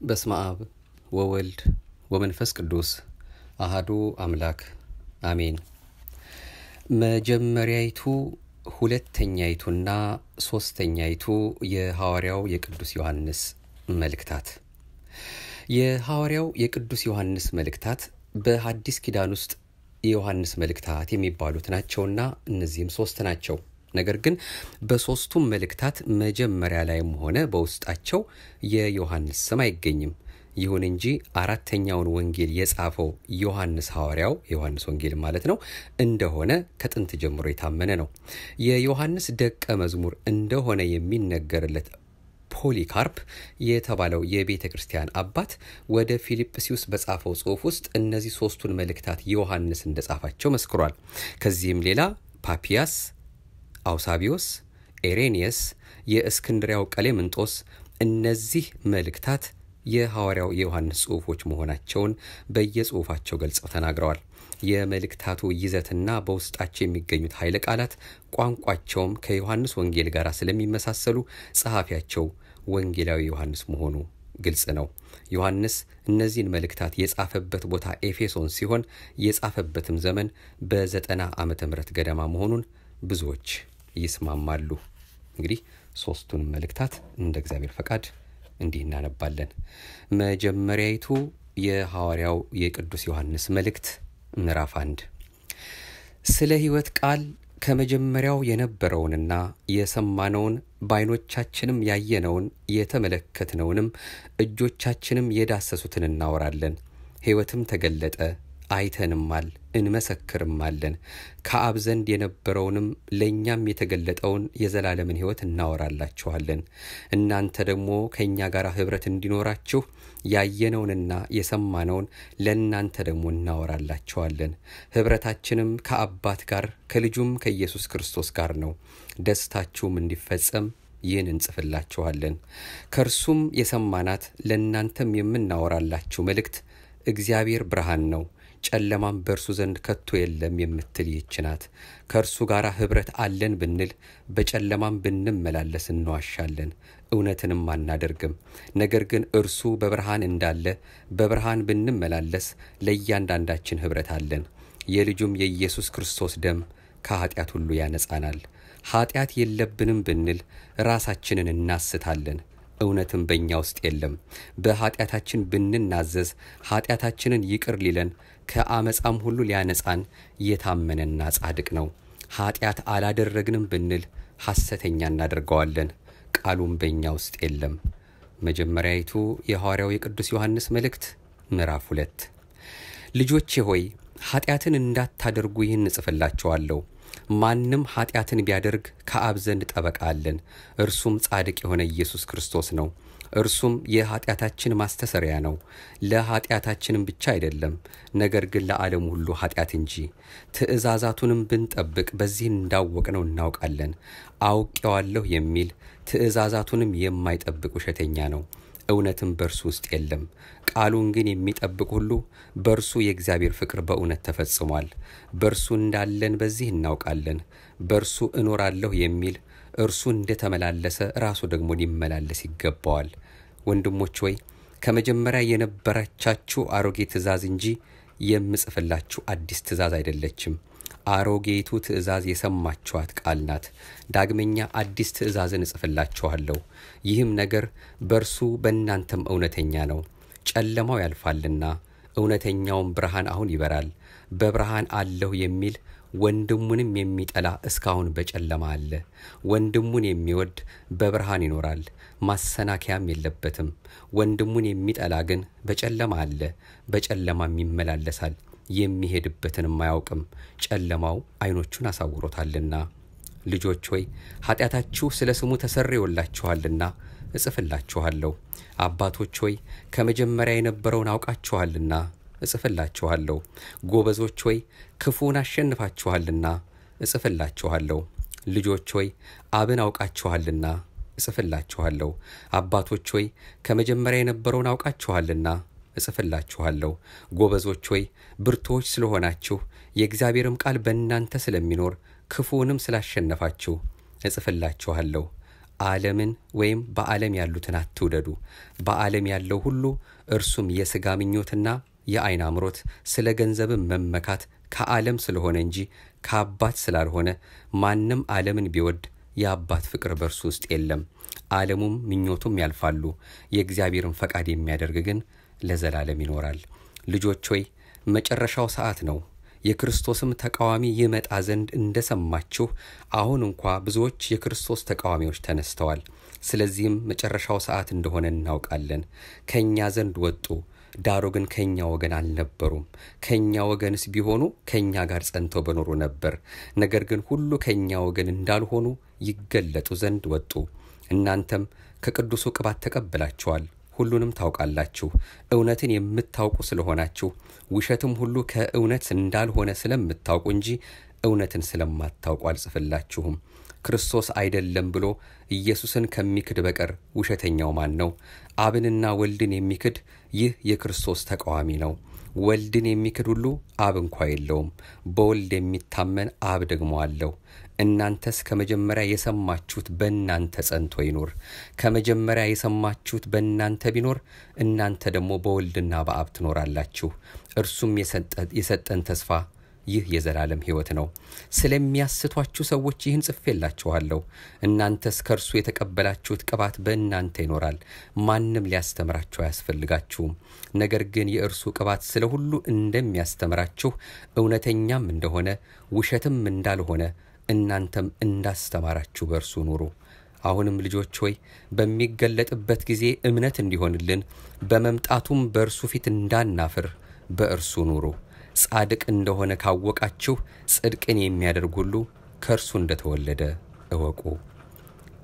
በስመ አብ ወወልድ ወመንፈስ ቅዱስ አሃዱ አምላክ አሜን። መጀመሪያይቱ ሁለተኛይቱና ሦስተኛይቱ የሐዋርያው የቅዱስ ዮሐንስ መልእክታት። የሐዋርያው የቅዱስ ዮሐንስ መልእክታት በሐዲስ ኪዳን ውስጥ የዮሐንስ መልእክታት የሚባሉት ናቸውና እነዚህም ሶስት ናቸው። ነገር ግን በሦስቱም መልእክታት መጀመሪያ ላይም ሆነ በውስጣቸው የዮሐንስ ስም አይገኝም። ይሁን እንጂ አራተኛውን ወንጌል የጻፈው ዮሐንስ ሐዋርያው የዮሐንስ ወንጌል ማለት ነው እንደሆነ ከጥንት ጀምሮ የታመነ ነው። የዮሐንስ ደቀ መዝሙር እንደሆነ የሚነገርለት ፖሊካርፕ የተባለው የቤተ ክርስቲያን አባት ወደ ፊልጵስዩስ በጻፈው ጽሑፍ ውስጥ እነዚህ ሦስቱን መልእክታት ዮሐንስ እንደጻፋቸው መስክሯል። ከዚህም ሌላ ፓፒያስ፣ አውሳቢዮስ፣ ኤሬኒየስ፣ የእስክንድሪያው ቀሌምንጦስ እነዚህ መልእክታት የሐዋርያው የዮሐንስ ጽሑፎች መሆናቸውን በየጽሑፋቸው ገልጸው ተናግረዋል። የመልእክታቱ ይዘትና በውስጣቸው የሚገኙት ኃይለ ቃላት ቋንቋቸውም ከዮሐንስ ወንጌል ጋር ስለሚመሳሰሉ ጸሐፊያቸው ወንጌላዊ ዮሐንስ መሆኑ ግልጽ ነው። ዮሐንስ እነዚህን መልእክታት የጻፈበት ቦታ ኤፌሶን ሲሆን የጻፈበትም ዘመን በዘጠና ዓመተ ምህረት ገደማ መሆኑን ብዙዎች ይስማማሉ። እንግዲህ ሦስቱን መልእክታት እንደ እግዚአብሔር ፈቃድ እንዲህ እናነባለን። መጀመሪያይቱ የሐዋርያው የቅዱስ ዮሐንስ መልእክት ምዕራፍ አንድ ስለ ሕይወት ቃል ከመጀመሪያው የነበረውንና የሰማነውን በዓይኖቻችንም ያየነውን የተመለከትነውንም እጆቻችንም የዳሰሱትን እናወራለን። ሕይወትም ተገለጠ፣ አይተንማል፣ እንመሰክርማለን። ከአብ ዘንድ የነበረውንም ለእኛም የተገለጠውን የዘላለምን ሕይወት እናወራላችኋለን። እናንተ ደግሞ ከእኛ ጋር ኅብረት እንዲኖራችሁ ያየነውንና የሰማነውን ለእናንተ ደግሞ እናወራላችኋለን። ኅብረታችንም ከአባት ጋር ከልጁም ከኢየሱስ ክርስቶስ ጋር ነው። ደስታችሁም እንዲፈጸም ይህን እንጽፍላችኋለን። ከእርሱም የሰማናት ለእናንተም የምናወራላችሁ መልእክት እግዚአብሔር ብርሃን ነው ጨለማም በእርሱ ዘንድ ከቶ የለም የምትል ይህች ናት። ከእርሱ ጋር ኅብረት አለን ብንል በጨለማም ብንመላለስ እንዋሻለን፣ እውነትንም አናደርግም። ነገር ግን እርሱ በብርሃን እንዳለ በብርሃን ብንመላለስ ለእያንዳንዳችን ኅብረት አለን። የልጁም የኢየሱስ ክርስቶስ ደም ከኀጢአት ሁሉ ያነጻናል። ኀጢአት የለብንም ብንል ራሳችንን እናስታለን እውነትም በእኛ ውስጥ የለም። በኀጢአታችን ብንናዘዝ ኀጢአታችንን ይቅር ሊለን ከአመፃም ሁሉ ሊያነጻን የታመነና ጻድቅ ነው። ኀጢአት አላደረግንም ብንል ሐሰተኛ እናደርገዋለን፣ ቃሉም በእኛ ውስጥ የለም። መጀመሪያይቱ የሐዋርያው የቅዱስ ዮሐንስ መልእክት ምዕራፍ ሁለት ልጆቼ ሆይ ኀጢአትን እንዳታደርጉ ይህን እጽፍላችኋለሁ። ማንም ኀጢአትን ቢያደርግ ከአብ ዘንድ ጠበቃ አለን፣ እርሱም ጻድቅ የሆነ ኢየሱስ ክርስቶስ ነው። እርሱም የኀጢአታችን ማስተሰሪያ ነው፣ ለኀጢአታችንም ብቻ አይደለም፣ ነገር ግን ለዓለሙ ሁሉ ኀጢአት እንጂ። ትእዛዛቱንም ብንጠብቅ በዚህ እንዳወቅነው እናውቃለን። አውቄዋለሁ የሚል ትእዛዛቱንም የማይጠብቅ ውሸተኛ ነው፣ እውነትም በእርሱ ውስጥ የለም። ቃሉን ግን የሚጠብቅ ሁሉ በእርሱ የእግዚአብሔር ፍቅር በእውነት ተፈጽሟል። በእርሱ እንዳለን በዚህ እናውቃለን። በእርሱ እኖራለሁ የሚል እርሱ እንደተመላለሰ ራሱ ደግሞ ሊመላለስ ይገባዋል። ወንድሞች ሆይ ከመጀመሪያ የነበረቻችሁ አሮጌ ትእዛዝ እንጂ የምጽፍላችሁ አዲስ ትእዛዝ አይደለችም። አሮጌቱ ትእዛዝ የሰማችኋት ቃል ናት። ዳግመኛ አዲስ ትእዛዝን እጽፍላችኋለሁ። ይህም ነገር በእርሱ በእናንተም እውነተኛ ነው። ጨለማው ያልፋልና እውነተኛውም ብርሃን አሁን ይበራል። በብርሃን አለሁ የሚል ወንድሙንም የሚጠላ እስካሁን በጨለማ አለ። ወንድሙን የሚወድ በብርሃን ይኖራል፣ ማሰናከያም የለበትም። ወንድሙን የሚጠላ ግን በጨለማ አለ፣ በጨለማም ይመላለሳል፣ የሚሄድበትንም አያውቅም፣ ጨለማው ዓይኖቹን አሳውሮታልና። ልጆች ሆይ ኃጢአታችሁ ስለ ስሙ ተሰርዮላችኋልና እጽፍላችኋለሁ። አባቶች ሆይ ከመጀመሪያ የነበረውን አውቃችኋልና እጽፍላችኋለሁ። ጎበዞች ሆይ ክፉን አሸንፋችኋልና እጽፍላችኋለሁ። ልጆች ሆይ አብን አውቃችኋልና እጽፍላችኋለሁ። አባቶች ሆይ ከመጀመሪያ የነበረውን አውቃችኋልና እጽፍላችኋለሁ። ጎበዞች ሆይ ብርቱዎች ስለሆናችሁ የእግዚአብሔርም ቃል በእናንተ ስለሚኖር ክፉውንም ስላሸነፋችሁ እጽፍላችኋለሁ። ዓለምን ወይም በዓለም ያሉትን አትውደዱ። በዓለም ያለው ሁሉ እርሱም የሥጋ ምኞትና የዓይን አምሮት፣ ስለ ገንዘብም መመካት ከዓለም ስለሆነ እንጂ ከአባት ስላልሆነ ማንም ዓለምን ቢወድ የአባት ፍቅር በእርሱ ውስጥ የለም። ዓለሙም ምኞቱም ያልፋሉ፣ የእግዚአብሔርን ፈቃድ የሚያደርግ ግን ለዘላለም ይኖራል። ልጆች ሆይ መጨረሻው ሰዓት ነው። የክርስቶስም ተቃዋሚ ይመጣ ዘንድ እንደሰማችሁ አሁን እንኳ ብዙዎች የክርስቶስ ተቃዋሚዎች ተነስተዋል። ስለዚህም መጨረሻው ሰዓት እንደሆነ እናውቃለን። ከእኛ ዘንድ ወጡ፣ ዳሩ ግን ከእኛ ወገን አልነበሩም። ከእኛ ወገንስ ቢሆኑ ከእኛ ጋር ጸንተው በኖሩ ነበር። ነገር ግን ሁሉ ከእኛ ወገን እንዳልሆኑ ይገለጡ ዘንድ ወጡ። እናንተም ከቅዱሱ ቅባት ተቀብላችኋል፣ ሁሉንም ታውቃላችሁ። እውነትን የምታውቁ ስለሆናችሁ ውሸትም ሁሉ ከእውነት እንዳልሆነ ስለምታውቁ እንጂ እውነትን ስለማታውቁ አልጽፍላችሁም። ክርስቶስ አይደለም ብሎ ኢየሱስን ከሚክድ በቀር ውሸተኛው ማን ነው? አብንና ወልድን የሚክድ ይህ የክርስቶስ ተቃዋሚ ነው። ወልድን የሚክድ ሁሉ አብ እንኳ የለውም። በወልድ የሚታመን አብ ደግሞ አለው። እናንተስ ከመጀመሪያ የሰማችሁት በእናንተ ጸንቶ ይኑር። ከመጀመሪያ የሰማችሁት በእናንተ ቢኖር እናንተ ደግሞ በወልድና በአብ ትኖራላችሁ። እርሱም የሰጠን ተስፋ ይህ የዘላለም ሕይወት ነው። ስለሚያስቷችሁ ሰዎች ይህን ጽፌላችኋለሁ። እናንተስ ከእርሱ የተቀበላችሁት ቅባት በእናንተ ይኖራል፣ ማንም ሊያስተምራችሁ አያስፈልጋችሁም። ነገር ግን የእርሱ ቅባት ስለ ሁሉ እንደሚያስተምራችሁ እውነተኛም እንደሆነ ውሸትም እንዳልሆነ እናንተም እንዳስተማራችሁ በእርሱ ኑሩ። አሁንም ልጆች ሆይ በሚገለጥበት ጊዜ እምነት እንዲሆንልን በመምጣቱም በእርሱ ፊት እንዳናፍር በእርሱ ኑሩ። ጻድቅ እንደሆነ ካወቃችሁ ጽድቅን የሚያደርግ ሁሉ ከእርሱ እንደተወለደ እወቁ።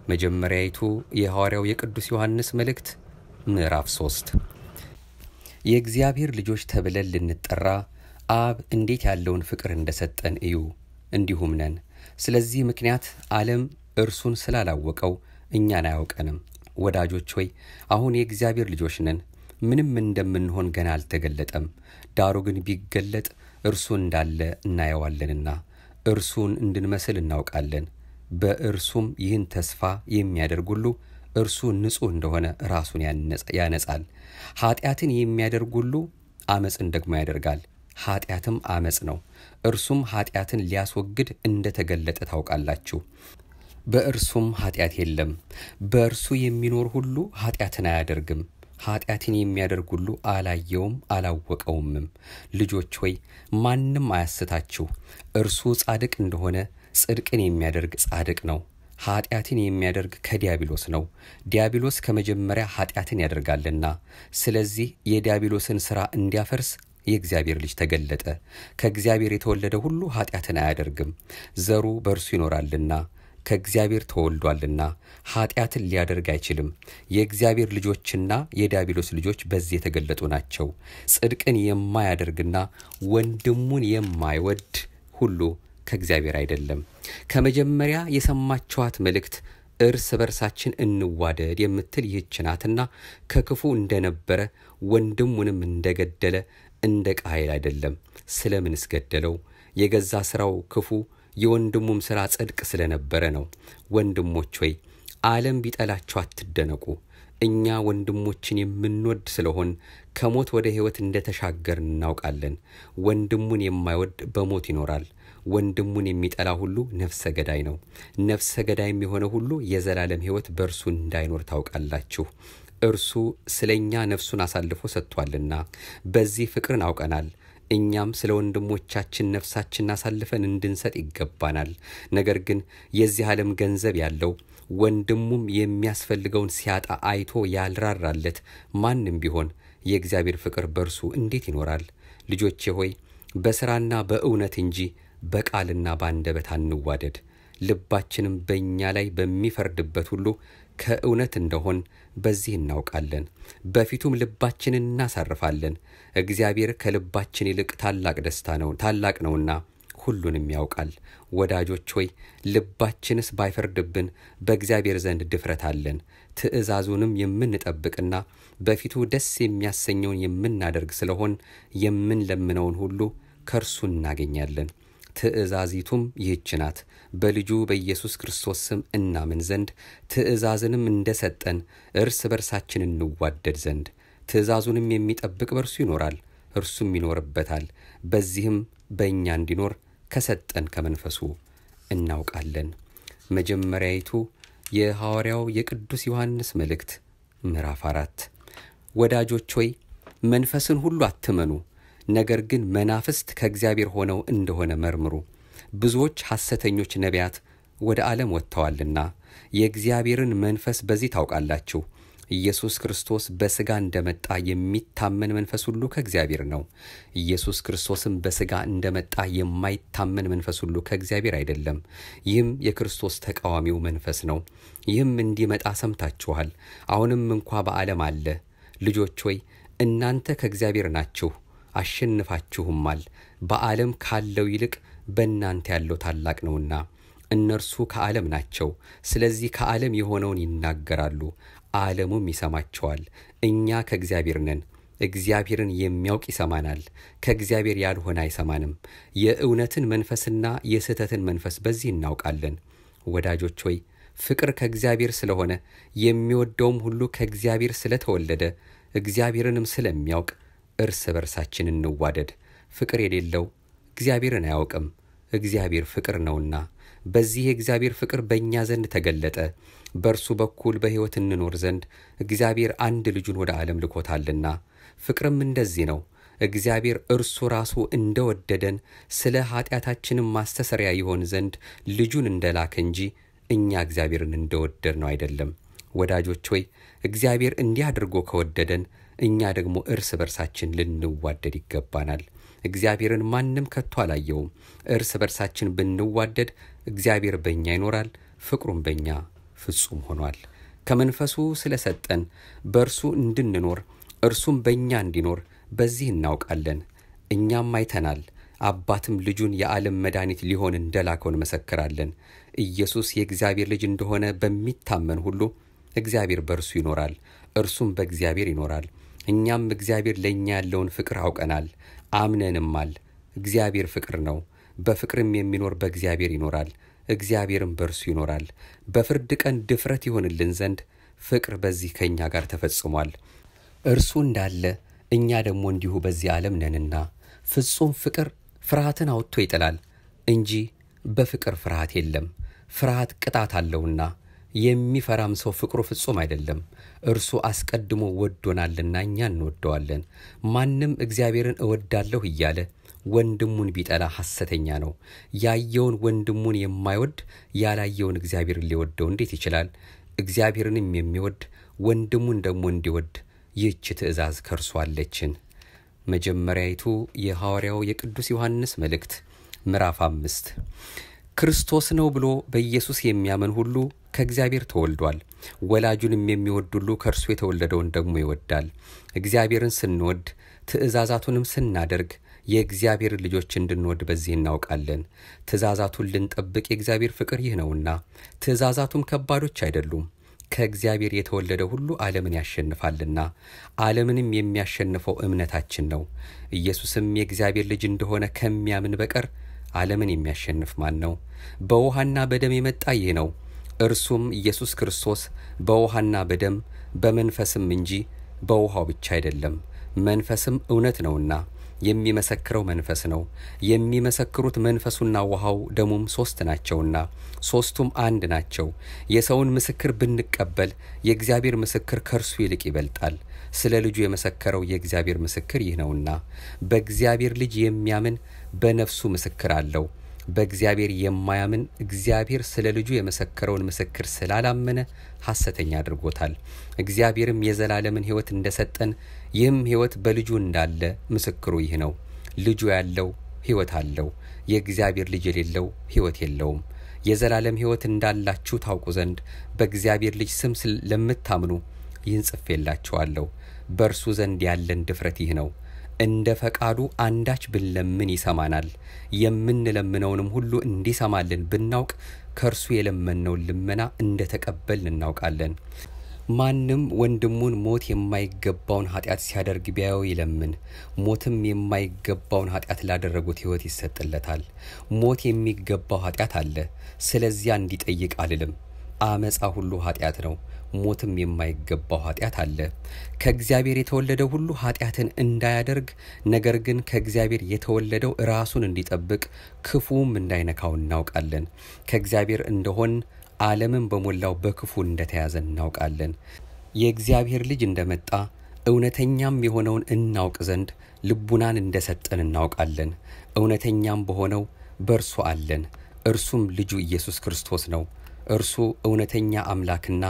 መጀመሪያይቱ የሐዋርያው የቅዱስ ዮሐንስ መልእክት ምዕራፍ ሶስት የእግዚአብሔር ልጆች ተብለን ልንጠራ አብ እንዴት ያለውን ፍቅር እንደሰጠን እዩ፣ እንዲሁም ነን። ስለዚህ ምክንያት ዓለም እርሱን ስላላወቀው እኛን አያውቀንም። ወዳጆች ሆይ አሁን የእግዚአብሔር ልጆች ነን፣ ምንም እንደምንሆን ገና አልተገለጠም። ዳሩ ግን ቢገለጥ እርሱ እንዳለ እናየዋለንና እርሱን እንድንመስል እናውቃለን። በእርሱም ይህን ተስፋ የሚያደርግ ሁሉ እርሱ ንጹሕ እንደሆነ ራሱን ያነጻል። ኃጢአትን የሚያደርግ ሁሉ አመፅን ደግሞ ያደርጋል። ኃጢአትም አመፅ ነው። እርሱም ኃጢአትን ሊያስወግድ እንደተገለጠ ታውቃላችሁ። በእርሱም ኃጢአት የለም። በእርሱ የሚኖር ሁሉ ኃጢአትን አያደርግም። ኃጢአትን የሚያደርግ ሁሉ አላየውም አላወቀውምም። ልጆች ሆይ ማንም አያስታችሁ። እርሱ ጻድቅ እንደሆነ ጽድቅን የሚያደርግ ጻድቅ ነው። ኃጢአትን የሚያደርግ ከዲያብሎስ ነው። ዲያብሎስ ከመጀመሪያ ኃጢአትን ያደርጋልና፣ ስለዚህ የዲያብሎስን ሥራ እንዲያፈርስ የእግዚአብሔር ልጅ ተገለጠ። ከእግዚአብሔር የተወለደ ሁሉ ኃጢአትን አያደርግም፣ ዘሩ በእርሱ ይኖራልና ከእግዚአብሔር ተወልዷልና ኃጢአትን ሊያደርግ አይችልም። የእግዚአብሔር ልጆችና የዲያብሎስ ልጆች በዚህ የተገለጡ ናቸው። ጽድቅን የማያደርግና ወንድሙን የማይወድ ሁሉ ከእግዚአብሔር አይደለም። ከመጀመሪያ የሰማችኋት መልእክት እርስ በርሳችን እንዋደድ የምትል ይህች ናትና ከክፉ እንደነበረ ወንድሙንም እንደገደለ እንደ ቃየል አይደለም። ስለምንስ ገደለው? የገዛ ሥራው ክፉ የወንድሙም ሥራ ጽድቅ ስለነበረ ነው። ወንድሞች ሆይ ዓለም ቢጠላችሁ አትደነቁ። እኛ ወንድሞችን የምንወድ ስለሆን ከሞት ወደ ሕይወት እንደተሻገርን እናውቃለን። ወንድሙን የማይወድ በሞት ይኖራል። ወንድሙን የሚጠላ ሁሉ ነፍሰ ገዳይ ነው። ነፍሰ ገዳይም የሆነ ሁሉ የዘላለም ሕይወት በእርሱ እንዳይኖር ታውቃላችሁ። እርሱ ስለ እኛ ነፍሱን አሳልፎ ሰጥቷልና በዚህ ፍቅርን አውቀናል። እኛም ስለ ወንድሞቻችን ነፍሳችንን አሳልፈን እንድንሰጥ ይገባናል። ነገር ግን የዚህ ዓለም ገንዘብ ያለው ወንድሙም የሚያስፈልገውን ሲያጣ አይቶ ያልራራለት ማንም ቢሆን የእግዚአብሔር ፍቅር በእርሱ እንዴት ይኖራል? ልጆቼ ሆይ በሥራና በእውነት እንጂ በቃልና በአንደበት አንዋደድ። ልባችንም በእኛ ላይ በሚፈርድበት ሁሉ ከእውነት እንደሆን በዚህ እናውቃለን። በፊቱም ልባችንን እናሳርፋለን። እግዚአብሔር ከልባችን ይልቅ ታላቅ ደስታ ነው ታላቅ ነውና ሁሉንም ያውቃል። ወዳጆች ሆይ ልባችንስ ባይፈርድብን በእግዚአብሔር ዘንድ ድፍረት አለን። ትእዛዙንም የምንጠብቅና በፊቱ ደስ የሚያሰኘውን የምናደርግ ስለሆን የምንለምነውን ሁሉ ከእርሱ እናገኛለን። ትእዛዚቱም ይህች ናት፣ በልጁ በኢየሱስ ክርስቶስ ስም እናምን ዘንድ ትእዛዝንም እንደሰጠን እርስ በርሳችን እንዋደድ ዘንድ። ትእዛዙንም የሚጠብቅ በርሱ ይኖራል፣ እርሱም ይኖርበታል። በዚህም በእኛ እንዲኖር ከሰጠን ከመንፈሱ እናውቃለን። መጀመሪያይቱ የሐዋርያው የቅዱስ ዮሐንስ መልእክት ምዕራፍ አራት ወዳጆች ሆይ መንፈስን ሁሉ አትመኑ፣ ነገር ግን መናፍስት ከእግዚአብሔር ሆነው እንደሆነ መርምሩ። ብዙዎች ሐሰተኞች ነቢያት ወደ ዓለም ወጥተዋልና የእግዚአብሔርን መንፈስ በዚህ ታውቃላችሁ። ኢየሱስ ክርስቶስ በሥጋ እንደመጣ የሚታመን መንፈስ ሁሉ ከእግዚአብሔር ነው። ኢየሱስ ክርስቶስም በሥጋ እንደመጣ የማይታመን መንፈስ ሁሉ ከእግዚአብሔር አይደለም። ይህም የክርስቶስ ተቃዋሚው መንፈስ ነው። ይህም እንዲመጣ ሰምታችኋል፣ አሁንም እንኳ በዓለም አለ። ልጆች ሆይ እናንተ ከእግዚአብሔር ናችሁ፣ አሸንፋችሁማል። በዓለም ካለው ይልቅ በእናንተ ያለው ታላቅ ነውና። እነርሱ ከዓለም ናቸው፣ ስለዚህ ከዓለም የሆነውን ይናገራሉ፣ ዓለሙም ይሰማቸዋል። እኛ ከእግዚአብሔር ነን፣ እግዚአብሔርን የሚያውቅ ይሰማናል፣ ከእግዚአብሔር ያልሆነ አይሰማንም። የእውነትን መንፈስና የስህተትን መንፈስ በዚህ እናውቃለን። ወዳጆች ሆይ ፍቅር ከእግዚአብሔር ስለሆነ የሚወደውም ሁሉ ከእግዚአብሔር ስለተወለደ እግዚአብሔርንም ስለሚያውቅ እርስ በርሳችን እንዋደድ። ፍቅር የሌለው እግዚአብሔርን አያውቅም፣ እግዚአብሔር ፍቅር ነውና። በዚህ የእግዚአብሔር ፍቅር በእኛ ዘንድ ተገለጠ፣ በእርሱ በኩል በሕይወት እንኖር ዘንድ እግዚአብሔር አንድ ልጁን ወደ ዓለም ልኮታልና። ፍቅርም እንደዚህ ነው፣ እግዚአብሔር እርሱ ራሱ እንደወደደን ስለ ኀጢአታችንም ማስተሰሪያ ይሆን ዘንድ ልጁን እንደላከ እንጂ እኛ እግዚአብሔርን እንደወደድ ነው አይደለም። ወዳጆች ሆይ እግዚአብሔር እንዲህ አድርጎ ከወደደን እኛ ደግሞ እርስ በርሳችን ልንዋደድ ይገባናል። እግዚአብሔርን ማንም ከቶ አላየውም። እርስ በርሳችን ብንዋደድ እግዚአብሔር በእኛ ይኖራል፣ ፍቅሩም በእኛ ፍጹም ሆኗል። ከመንፈሱ ስለ ሰጠን በእርሱ እንድንኖር እርሱም በእኛ እንዲኖር በዚህ እናውቃለን። እኛም አይተናል፣ አባትም ልጁን የዓለም መድኃኒት ሊሆን እንደላከው እንመሰክራለን። ኢየሱስ የእግዚአብሔር ልጅ እንደሆነ በሚታመን ሁሉ እግዚአብሔር በእርሱ ይኖራል፣ እርሱም በእግዚአብሔር ይኖራል። እኛም እግዚአብሔር ለእኛ ያለውን ፍቅር አውቀናል አምነንማል። እግዚአብሔር ፍቅር ነው። በፍቅርም የሚኖር በእግዚአብሔር ይኖራል፣ እግዚአብሔርም በእርሱ ይኖራል። በፍርድ ቀን ድፍረት ይሆንልን ዘንድ ፍቅር በዚህ ከእኛ ጋር ተፈጽሟል። እርሱ እንዳለ እኛ ደግሞ እንዲሁ በዚህ ዓለም ነንና። ፍጹም ፍቅር ፍርሃትን አውጥቶ ይጥላል እንጂ በፍቅር ፍርሃት የለም። ፍርሃት ቅጣት አለውና የሚፈራም ሰው ፍቅሩ ፍጹም አይደለም። እርሱ አስቀድሞ ወዶናልና እኛ እንወደዋለን። ማንም እግዚአብሔርን እወዳለሁ እያለ ወንድሙን ቢጠላ ሐሰተኛ ነው። ያየውን ወንድሙን የማይወድ ያላየውን እግዚአብሔርን ሊወደው እንዴት ይችላል? እግዚአብሔርንም የሚወድ ወንድሙን ደግሞ እንዲወድ ይህች ትእዛዝ ከእርሱ አለችን። መጀመሪያይቱ የሐዋርያው የቅዱስ ዮሐንስ መልእክት ምዕራፍ አምስት ክርስቶስ ነው ብሎ በኢየሱስ የሚያምን ሁሉ ከእግዚአብሔር ተወልዷል። ወላጁንም የሚወድ ሁሉ ከእርሱ የተወለደውን ደግሞ ይወዳል። እግዚአብሔርን ስንወድ ትእዛዛቱንም ስናደርግ የእግዚአብሔር ልጆች እንድንወድ በዚህ እናውቃለን። ትእዛዛቱን ልንጠብቅ የእግዚአብሔር ፍቅር ይህ ነውና፣ ትእዛዛቱም ከባዶች አይደሉም። ከእግዚአብሔር የተወለደ ሁሉ ዓለምን ያሸንፋልና፣ ዓለምንም የሚያሸንፈው እምነታችን ነው። ኢየሱስም የእግዚአብሔር ልጅ እንደሆነ ከሚያምን በቀር ዓለምን የሚያሸንፍ ማን ነው? በውሃና በደም የመጣ ይህ ነው፣ እርሱም ኢየሱስ ክርስቶስ በውሃና በደም በመንፈስም እንጂ በውሃው ብቻ አይደለም። መንፈስም እውነት ነውና የሚመሰክረው መንፈስ ነው። የሚመሰክሩት መንፈሱና ውሃው ደሙም ሶስት ናቸውና ሶስቱም አንድ ናቸው። የሰውን ምስክር ብንቀበል የእግዚአብሔር ምስክር ከእርሱ ይልቅ ይበልጣል። ስለ ልጁ የመሰከረው የእግዚአብሔር ምስክር ይህ ነውና በእግዚአብሔር ልጅ የሚያምን በነፍሱ ምስክር አለው። በእግዚአብሔር የማያምን እግዚአብሔር ስለ ልጁ የመሰከረውን ምስክር ስላላመነ ሐሰተኛ አድርጎታል። እግዚአብሔርም የዘላለምን ሕይወት እንደሰጠን ይህም ሕይወት በልጁ እንዳለ ምስክሩ ይህ ነው። ልጁ ያለው ሕይወት አለው፣ የእግዚአብሔር ልጅ የሌለው ሕይወት የለውም። የዘላለም ሕይወት እንዳላችሁ ታውቁ ዘንድ በእግዚአብሔር ልጅ ስም ለምታምኑ ይህን ጽፌላችኋለሁ። በእርሱ ዘንድ ያለን ድፍረት ይህ ነው እንደ ፈቃዱ አንዳች ብንለምን ይሰማናል። የምንለምነውንም ሁሉ እንዲሰማልን ብናውቅ ከእርሱ የለመነውን ልመና እንደ ተቀበልን እናውቃለን። ማንም ወንድሙን ሞት የማይገባውን ኃጢአት ሲያደርግ ቢያየው ይለምን፣ ሞትም የማይገባውን ኃጢአት ላደረጉት ሕይወት ይሰጥለታል። ሞት የሚገባው ኃጢአት አለ፣ ስለዚያ እንዲጠይቅ አልልም። አመፃ ሁሉ ኃጢአት ነው፣ ሞትም የማይገባው ኃጢአት አለ። ከእግዚአብሔር የተወለደው ሁሉ ኃጢአትን እንዳያደርግ፣ ነገር ግን ከእግዚአብሔር የተወለደው ራሱን እንዲጠብቅ ክፉም እንዳይነካው እናውቃለን። ከእግዚአብሔር እንደሆን ዓለምን በሞላው በክፉ እንደተያዘ እናውቃለን። የእግዚአብሔር ልጅ እንደመጣ እውነተኛም የሆነውን እናውቅ ዘንድ ልቡናን እንደሰጠን እናውቃለን። እውነተኛም በሆነው በእርሱ አለን፣ እርሱም ልጁ ኢየሱስ ክርስቶስ ነው። እርሱ እውነተኛ አምላክና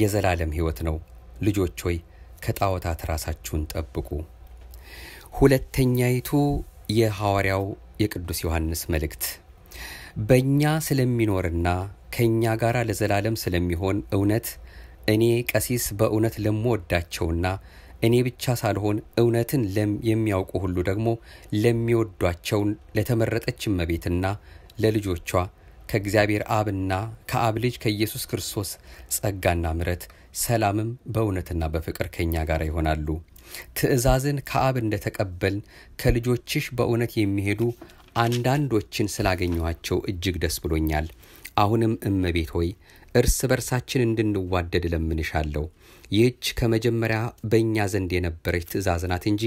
የዘላለም ሕይወት ነው። ልጆች ሆይ ከጣዖታት ራሳችሁን ጠብቁ። ሁለተኛይቱ የሐዋርያው የቅዱስ ዮሐንስ መልእክት በእኛ ስለሚኖርና ከእኛ ጋር ለዘላለም ስለሚሆን እውነት እኔ ቀሲስ በእውነት ለምወዳቸውና እኔ ብቻ ሳልሆን እውነትን የሚያውቁ ሁሉ ደግሞ ለሚወዷቸው ለተመረጠች እመቤትና ለልጆቿ ከእግዚአብሔር አብና ከአብ ልጅ ከኢየሱስ ክርስቶስ ጸጋና ምሕረት ሰላምም በእውነትና በፍቅር ከእኛ ጋር ይሆናሉ። ትእዛዝን ከአብ እንደተቀበልን ከልጆችሽ በእውነት የሚሄዱ አንዳንዶችን ስላገኘኋቸው እጅግ ደስ ብሎኛል። አሁንም እመቤት ሆይ እርስ በርሳችን እንድንዋደድ እለምንሻለሁ። ይህች ከመጀመሪያ በእኛ ዘንድ የነበረች ትእዛዝ ናት እንጂ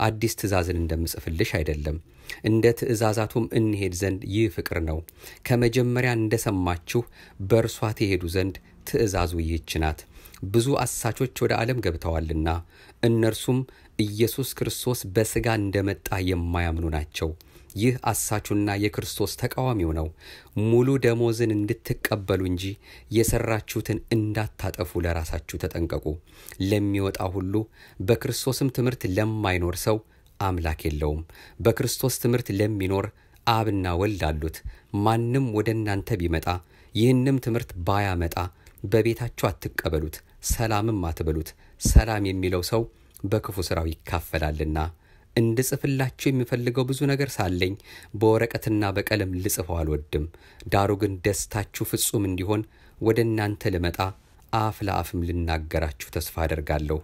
አዲስ ትእዛዝን እንደምጽፍልሽ አይደለም። እንደ ትእዛዛቱም እንሄድ ዘንድ ይህ ፍቅር ነው። ከመጀመሪያ እንደሰማችሁ በእርሷ ትሄዱ ዘንድ ትእዛዙ ይህች ናት። ብዙ አሳቾች ወደ ዓለም ገብተዋልና እነርሱም ኢየሱስ ክርስቶስ በሥጋ እንደመጣ የማያምኑ ናቸው። ይህ አሳቹና የክርስቶስ ተቃዋሚው ነው። ሙሉ ደሞዝን እንድትቀበሉ እንጂ የሰራችሁትን እንዳታጠፉ ለራሳችሁ ተጠንቀቁ። ለሚወጣ ሁሉ በክርስቶስም ትምህርት ለማይኖር ሰው አምላክ የለውም። በክርስቶስ ትምህርት ለሚኖር አብና ወልድ አሉት። ማንም ወደ እናንተ ቢመጣ ይህንም ትምህርት ባያመጣ በቤታችሁ አትቀበሉት፣ ሰላምም አትበሉት። ሰላም የሚለው ሰው በክፉ ሥራው ይካፈላልና። እንድጽፍላችሁ የሚፈልገው ብዙ ነገር ሳለኝ በወረቀትና በቀለም ልጽፈው አልወድም። ዳሩ ግን ደስታችሁ ፍጹም እንዲሆን ወደ እናንተ ልመጣ አፍ ለአፍም ልናገራችሁ ተስፋ አደርጋለሁ።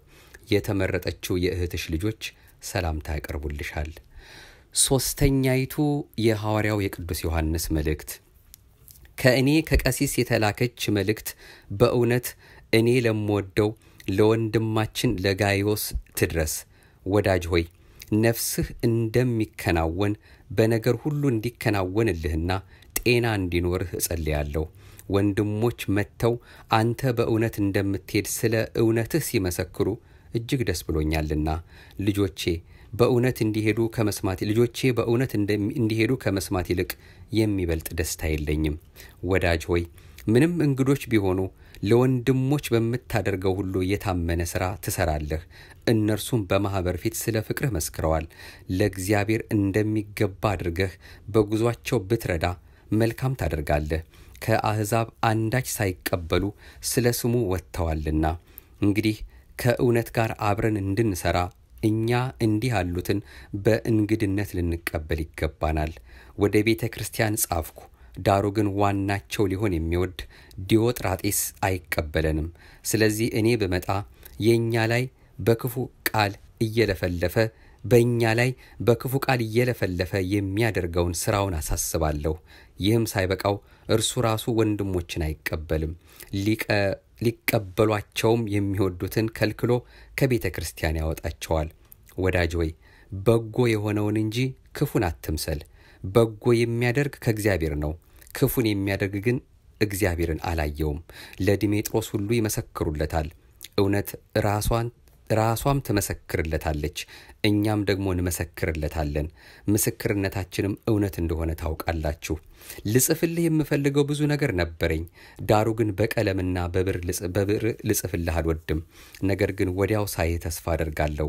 የተመረጠችው የእህትሽ ልጆች ሰላምታ ያቀርቡልሻል። ሦስተኛይቱ የሐዋርያው የቅዱስ ዮሐንስ መልእክት ከእኔ ከቀሲስ የተላከች መልእክት በእውነት እኔ ለምወደው ለወንድማችን ለጋይዮስ ትድረስ። ወዳጅ ሆይ ነፍስህ እንደሚከናወን በነገር ሁሉ እንዲከናወንልህና ጤና እንዲኖርህ እጸልያለሁ። ወንድሞች መጥተው አንተ በእውነት እንደምትሄድ ስለ እውነትህ ሲመሰክሩ እጅግ ደስ ብሎኛልና ልጆቼ በእውነት እንዲሄዱ ከመስማት ልጆቼ በእውነት እንዲሄዱ ከመስማት ይልቅ የሚበልጥ ደስታ የለኝም። ወዳጅ ሆይ ምንም እንግዶች ቢሆኑ ለወንድሞች በምታደርገው ሁሉ የታመነ ሥራ ትሰራለህ። እነርሱም በማኅበር ፊት ስለ ፍቅርህ መስክረዋል። ለእግዚአብሔር እንደሚገባ አድርገህ በጉዟቸው ብትረዳ መልካም ታደርጋለህ። ከአሕዛብ አንዳች ሳይቀበሉ ስለ ስሙ ወጥተዋልና። እንግዲህ ከእውነት ጋር አብረን እንድንሠራ እኛ እንዲህ ያሉትን በእንግድነት ልንቀበል ይገባናል። ወደ ቤተ ክርስቲያን ጻፍኩ። ዳሩ ግን ዋናቸው ሊሆን የሚወድ ዲዮጥራጤስ አይቀበለንም። ስለዚህ እኔ ብመጣ የእኛ ላይ በክፉ ቃል እየለፈለፈ በእኛ ላይ በክፉ ቃል እየለፈለፈ የሚያደርገውን ሥራውን አሳስባለሁ። ይህም ሳይበቃው እርሱ ራሱ ወንድሞችን አይቀበልም። ሊቀበሏቸውም የሚወዱትን ከልክሎ ከቤተ ክርስቲያን ያወጣቸዋል። ወዳጅ ሆይ በጎ የሆነውን እንጂ ክፉን አትምሰል። በጎ የሚያደርግ ከእግዚአብሔር ነው። ክፉን የሚያደርግ ግን እግዚአብሔርን አላየውም። ለዲሜጥሮስ ሁሉ ይመሰክሩለታል። እውነት ራሷን ራሷም ትመሰክርለታለች፣ እኛም ደግሞ እንመሰክርለታለን። ምስክርነታችንም እውነት እንደሆነ ታውቃላችሁ። ልጽፍልህ የምፈልገው ብዙ ነገር ነበረኝ። ዳሩ ግን በቀለምና በብዕር ልጽፍልህ አልወድም። ነገር ግን ወዲያው ሳይህ ተስፋ አደርጋለሁ።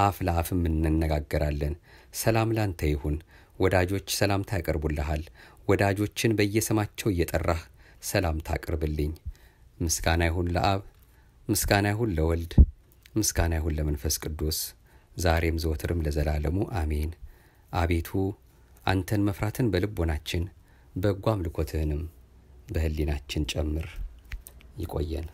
አፍ ለአፍም እንነጋገራለን። ሰላም ላንተ ይሁን። ወዳጆች ሰላምታ ያቀርቡልሃል። ወዳጆችን በየስማቸው እየጠራህ ሰላምታ አቅርብልኝ። ምስጋና ይሁን ለአብ፣ ምስጋና ይሁን ለወልድ ምስጋና ይሁን ለመንፈስ ቅዱስ ዛሬም ዘወትርም ለዘላለሙ አሜን። አቤቱ አንተን መፍራትን በልቦናችን በጎ አምልኮትህንም በሕሊናችን ጨምር። ይቆየን።